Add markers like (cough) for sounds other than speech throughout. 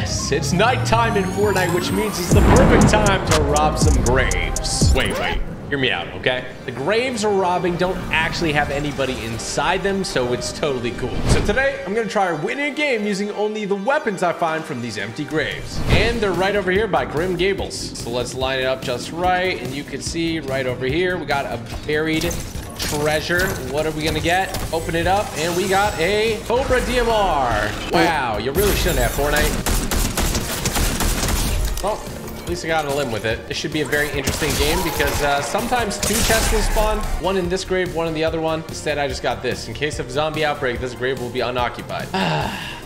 Yes, it's nighttime in Fortnite, which means it's the perfect time to rob some graves. Wait, wait. Hear me out, okay? The graves we're robbing don't actually have anybody inside them, so it's totally cool. So today, I'm gonna try winning a game using only the weapons I find from these empty graves. And they're right over here by Grim Gables. So let's line it up just right, and you can see right over here, we got a buried treasure. What are we gonna get? Open it up, and we got a Cobra DMR. Wow, you really shouldn't have Fortnite. Well, at least I got a limb with it. This should be a very interesting game because uh, sometimes two chests will spawn. One in this grave, one in the other one. Instead, I just got this. In case of zombie outbreak, this grave will be unoccupied. (sighs)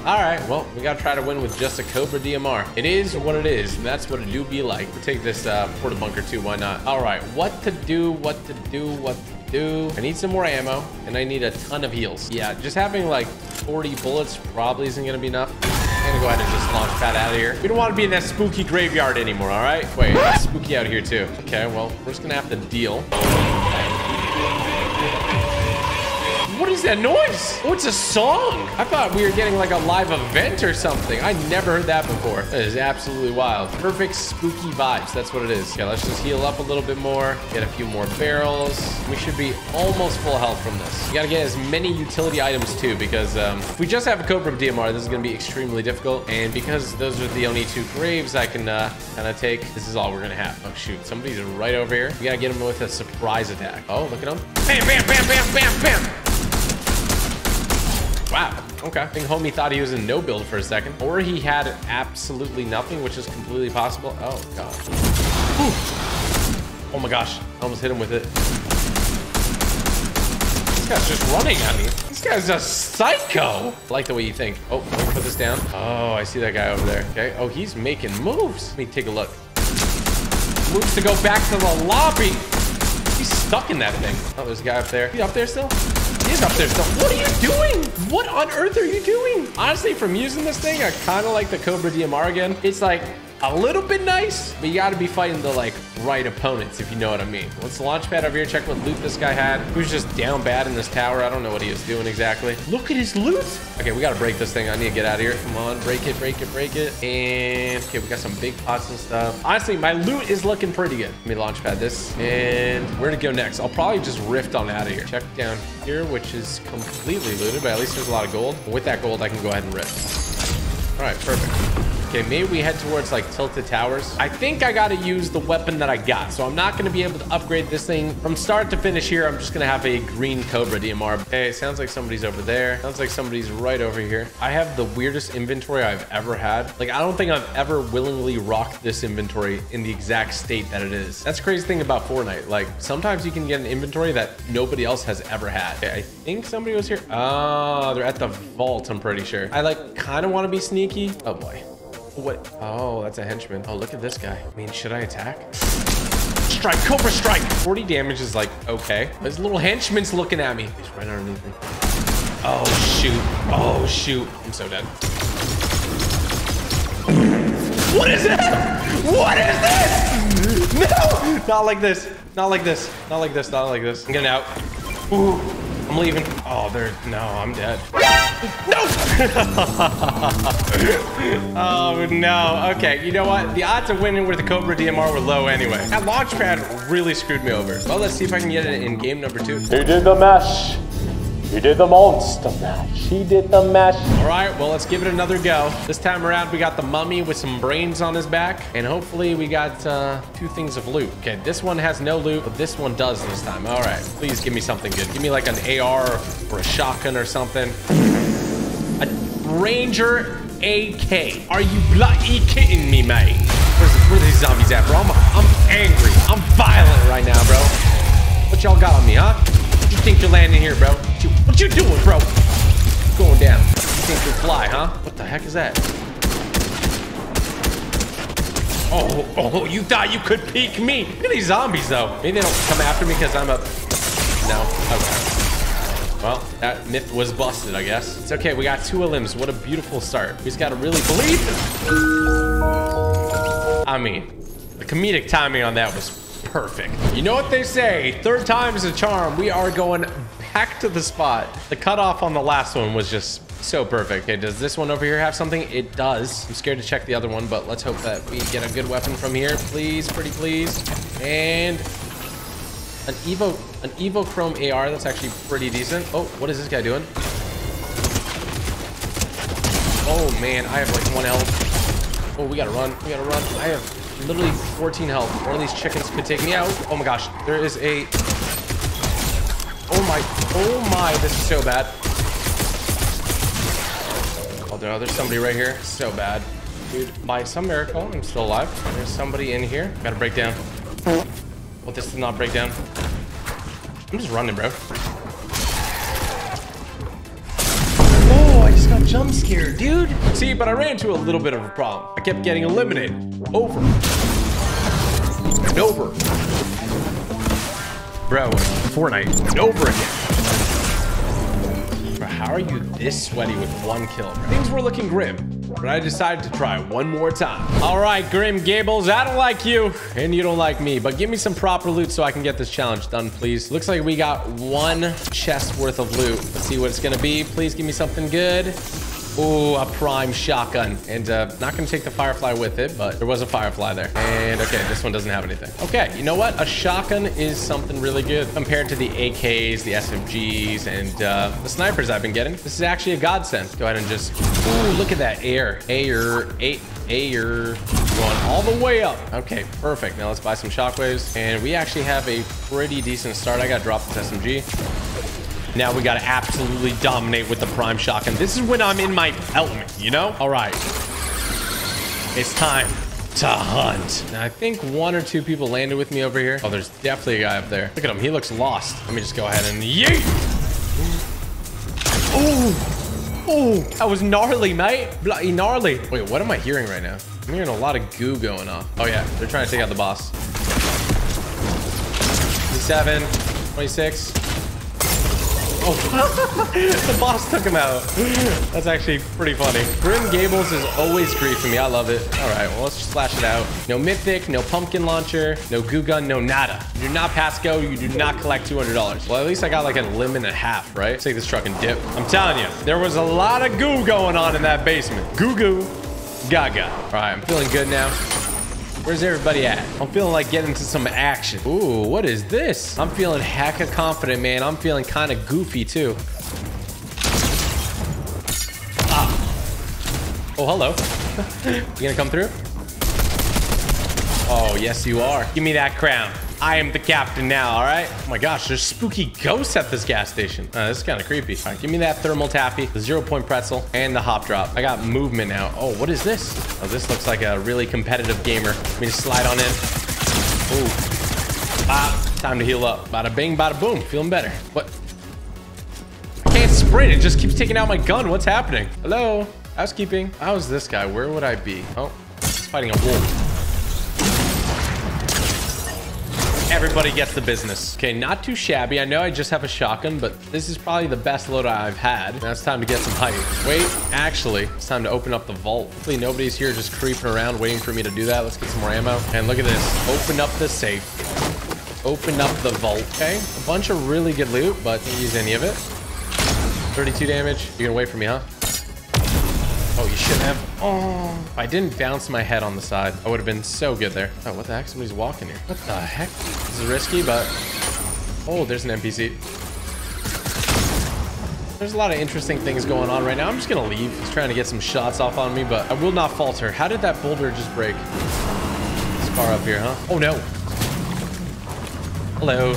All right, well, we gotta try to win with just a Cobra DMR. It is what it is, and that's what it do be like. We'll take this uh, porta bunker too, why not? All right, what to do, what to do, what to do. I need some more ammo, and I need a ton of heals. Yeah, just having like 40 bullets probably isn't gonna be enough. Gonna go ahead and just launch pad out of here. We don't want to be in that spooky graveyard anymore, all right? Wait, spooky out here too. Okay, well, we're just gonna have to deal. What is that noise? Oh, it's a song. I thought we were getting like a live event or something. I never heard that before. That is absolutely wild. Perfect spooky vibes. That's what it is. Okay, let's just heal up a little bit more. Get a few more barrels. We should be almost full health from this. You gotta get as many utility items too, because um, if we just have a Cobra of DMR, this is gonna be extremely difficult. And because those are the only two graves I can uh, kind of take, this is all we're gonna have. Oh shoot, somebody's right over here. We gotta get him with a surprise attack. Oh, look at him. Bam, bam, bam, bam, bam, bam. Wow. Okay. I think homie thought he was in no build for a second. Or he had absolutely nothing, which is completely possible. Oh, God. Whew. Oh, my gosh. I almost hit him with it. This guy's just running at me. This guy's a psycho. I like the way you think. Oh, let me put this down. Oh, I see that guy over there. Okay. Oh, he's making moves. Let me take a look. Moves to go back to the lobby. He's stuck in that thing. Oh, there's a guy up there. He up there still? Is up there still. What are you doing? What on earth are you doing? Honestly, from using this thing, I kind of like the Cobra DMR again. It's like a little bit nice, but you got to be fighting the like right opponents, if you know what I mean. Let's launch pad over here, check what loot this guy had. Was just down bad in this tower. I don't know what he is doing exactly. Look at his loot. Okay, we got to break this thing. I need to get out of here. Come on, break it, break it, break it. And okay, we got some big pots and stuff. Honestly, my loot is looking pretty good. Let me launch pad this. And where to go next? I'll probably just rift on out of here. Check down here, which is completely looted, but at least there's a lot of gold. With that gold, I can go ahead and rift. All right, perfect. Okay, maybe we head towards like tilted towers. I think I got to use the weapon that I got. So I'm not going to be able to upgrade this thing from start to finish here. I'm just going to have a green Cobra DMR. Hey, sounds like somebody's over there. Sounds like somebody's right over here. I have the weirdest inventory I've ever had. Like, I don't think I've ever willingly rocked this inventory in the exact state that it is. That's the crazy thing about Fortnite. Like, sometimes you can get an inventory that nobody else has ever had. Okay, I think somebody was here. Oh, they're at the vault, I'm pretty sure. I like kind of want to be sneaky. Oh boy. What? Oh, that's a henchman. Oh, look at this guy. I mean, should I attack? Strike, Cobra strike. 40 damage is like, okay. This little henchman's looking at me. He's right underneath me. Oh, shoot. Oh, shoot. I'm so dead. What is that? What is this? No, not like this. Not like this. Not like this. Not like this. I'm getting out. Ooh, I'm leaving. Oh, they're, no, I'm dead. No! (laughs) oh, no. Okay, you know what? The odds of winning with the Cobra DMR were low anyway. That launch pad really screwed me over. Well, let's see if I can get it in game number two. He did the mesh. He did the monster mash. He did the mesh. All right, well, let's give it another go. This time around, we got the mummy with some brains on his back. And hopefully we got uh, two things of loot. Okay, this one has no loot, but this one does this time. All right, please give me something good. Give me like an AR or a shotgun or something. Ranger AK. Are you bloody kidding me, mate? Where's, where are these zombies at, bro? I'm, I'm angry. I'm violent right now, bro. What y'all got on me, huh? You think you're landing here, bro? What you, what you doing, bro? Going down. You think you'll fly, huh? What the heck is that? Oh, oh, you thought you could peek me. Look at these zombies, though. Maybe they don't come after me because I'm a... No. Okay. Well, that myth was busted, I guess. It's okay. We got two limbs. What a beautiful start. We just got to really believe. I mean, the comedic timing on that was perfect. You know what they say? Third time is a charm. We are going back to the spot. The cutoff on the last one was just So perfect. Okay, does this one over here have something? It does. I'm scared to check the other one, but let's hope that we get a good weapon from here. Please, pretty please. And an Evo, an Evo Chrome AR. That's actually pretty decent. Oh, what is this guy doing? Oh man, I have like one health. Oh, we gotta run. We gotta run. I have literally 14 health. One of these chickens could take me out. Oh my gosh, there is a. Oh my, oh my, this is so bad. Oh no, there's somebody right here. So bad. Dude, by some miracle, I'm still alive. There's somebody in here. Gotta break down. This did not break down. I'm just running, bro. Oh, I just got jump scared, dude. See, but I ran into a little bit of a problem. I kept getting eliminated. Over. And over. Bro, Fortnite. And over again. Bro, how are you this sweaty with one kill? Bro? Things were looking grim, but I decided to try one more time. All right, Grim Gables, I don't like you, and you don't like me, but give me some proper loot so I can get this challenge done, please. Looks like we got one chest worth of loot. Let's see what it's gonna be. Please give me something good. Ooh, a prime shotgun. And uh, not gonna take the Firefly with it, but there was a Firefly there. And okay, this one doesn't have anything. Okay, you know what? A shotgun is something really good compared to the AKs, the SMGs, and uh, the snipers I've been getting. This is actually a godsend. Go ahead and just, ooh, look at that air, air, air, air, going all the way up. Okay, perfect. Now let's buy some shockwaves. And we actually have a pretty decent start. I got dropped this SMG. Now we got to absolutely dominate with the prime shotgun. This is when I'm in my element, you know? All right. It's time to hunt. Now, I think one or two people landed with me over here. Oh, there's definitely a guy up there. Look at him. He looks lost. Let me just go ahead and yeet. Oh, oh, that was gnarly, mate. Bloody gnarly. Wait, what am I hearing right now? I'm hearing a lot of goo going off. Oh, yeah. They're trying to take out the boss. 27, 26. (laughs) The boss took him out. That's actually pretty funny. Grim Gables is always griefing me. I love it. All right, well, let's just slash it out. No Mythic, no Pumpkin Launcher, no Goo Gun, no nada. You do not pass go. You do not collect $200. Well, at least I got like a limb and a half, right? Let's take this truck and dip. I'm telling you, there was a lot of goo going on in that basement. Goo goo, gaga. All right, I'm feeling good now. Where's everybody at? I'm feeling like getting into some action. Ooh, what is this? I'm feeling hecka confident, man. I'm feeling kind of goofy, too. Ah. Oh, hello. (laughs) you gonna come through? Oh, yes, you are. Give me that crown. I am the captain now, all right? Oh my gosh, there's spooky ghosts at this gas station. Uh, this is kind of creepy. All right, give me that thermal taffy, the zero point pretzel, and the hop drop. I got movement now. Oh, what is this? Oh, this looks like a really competitive gamer. Let me just slide on in. Ooh. Ah, time to heal up. Bada bing, bada boom. Feeling better. What? I can't sprint. It just keeps taking out my gun. What's happening? Hello? Housekeeping. How's this guy? Where would I be? Oh, he's fighting a wolf. Everybody gets the business. Okay, not too shabby. I know I just have a shotgun, but this is probably the best load I've had. Now it's time to get some height. Wait, actually, it's time to open up the vault. Hopefully nobody's here just creeping around waiting for me to do that. Let's get some more ammo. And look at this. Open up the safe. Open up the vault. Okay, a bunch of really good loot, but can't use any of it. 32 damage. You're gonna wait for me, huh? Oh, you shouldn't have. Oh, if I didn't bounce my head on the side, I would have been so good there. Oh, what the heck? Somebody's walking here. What the heck? This is risky, but... Oh, there's an NPC. There's a lot of interesting things going on right now. I'm just gonna leave. He's trying to get some shots off on me, but I will not falter. How did that boulder just break? This car up here, huh? Oh, no. Hello.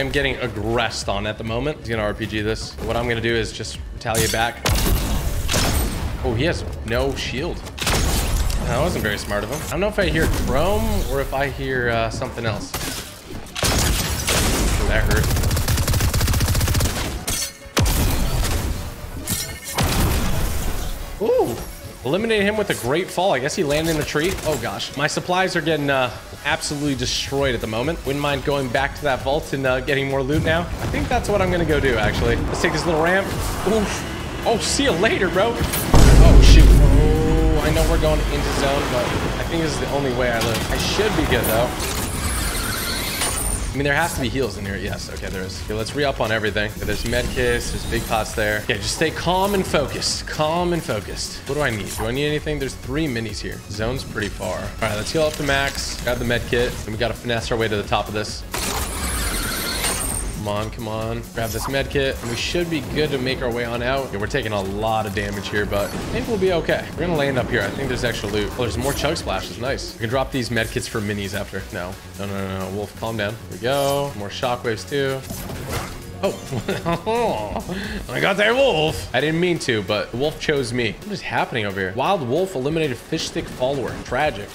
Am getting aggressed on at the moment. He's gonna RPG this. What I'm gonna do is just retaliate back. Oh, he has no shield. That wasn't very smart of him. I don't know if I hear chrome or if I hear uh, something else. That hurt. Eliminated him with a great fall. I guess he landed in a tree. Oh gosh. My supplies are getting uh, absolutely destroyed at the moment. Wouldn't mind going back to that vault and uh, getting more loot now. I think that's what I'm gonna go do actually. Let's take this little ramp. Oof. Oh, see you later, bro. Oh shoot. Oh, I know we're going into zone, but I think this is the only way I live. I should be good though. I mean, there has to be heals in here. Yes, okay, there is. Okay, let's re-up on everything. Okay, there's med kits, there's big pots there. Okay, just stay calm and focused. Calm and focused. What do I need? Do I need anything? There's three minis here. Zone's pretty far. All right, let's heal up to max. Grab the med kit, and we gotta finesse our way to the top of this. Come on, come on. Grab this med kit, and we should be good to make our way on out. Yeah, we're taking a lot of damage here, but I think we'll be okay. We're gonna land up here. I think there's extra loot. Oh, there's more chug splashes. Nice. We can drop these med kits for minis after. No, no, no, no, no. Wolf, calm down. Here we go. More shockwaves too. Oh, (laughs) oh I got that wolf. I didn't mean to, but the wolf chose me. What is happening over here? Wild wolf eliminated fish stick follower. Tragic.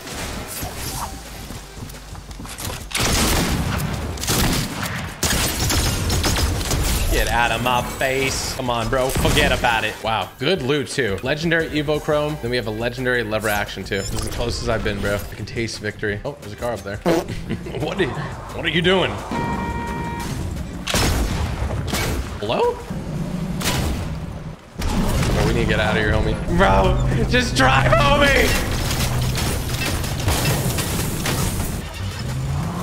Out of my face. Come on, bro. Forget about it. Wow. Good loot, too. Legendary Evo Chrome. Then we have a legendary lever action, too. This is the closest I've been, bro. I can taste victory. Oh, there's a car up there. (laughs) what, are, what are you doing? Hello? Oh, we need to get out of here, homie. Bro, just drive, homie!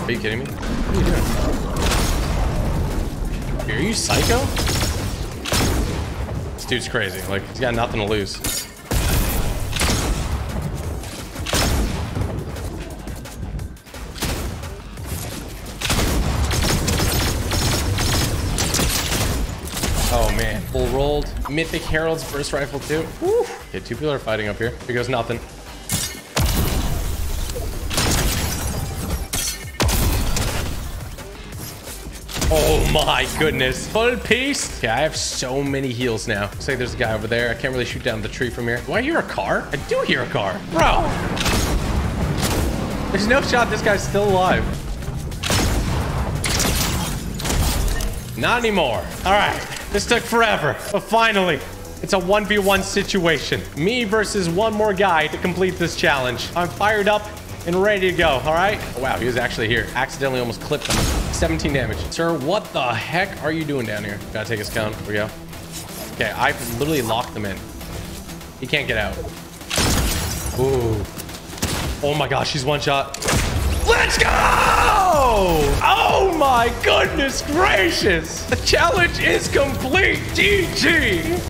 Are you kidding me? What are you doing? Are you psycho? This dude's crazy. Like, he's got nothing to lose. Oh man, full rolled. Mythic Herald's burst rifle too. Woo. Okay, two people are fighting up here. Here goes nothing. My goodness. Full piece. Okay, I have so many heals now. Looks like there's a guy over there. I can't really shoot down the tree from here. Do I hear a car? I do hear a car. Bro. There's no shot this guy's still alive. Not anymore. All right. This took forever. But finally, it's a 1v1 situation. Me versus one more guy to complete this challenge. I'm fired up and ready to go, all right? Oh, wow, he was actually here. Accidentally almost clipped him. 17 damage. Sir, what the heck are you doing down here? Gotta take his count. Here we go. Okay, I've literally locked him in. He can't get out. Ooh. Oh my gosh, he's one shot. Let's go! Oh my goodness gracious! The challenge is complete. GG!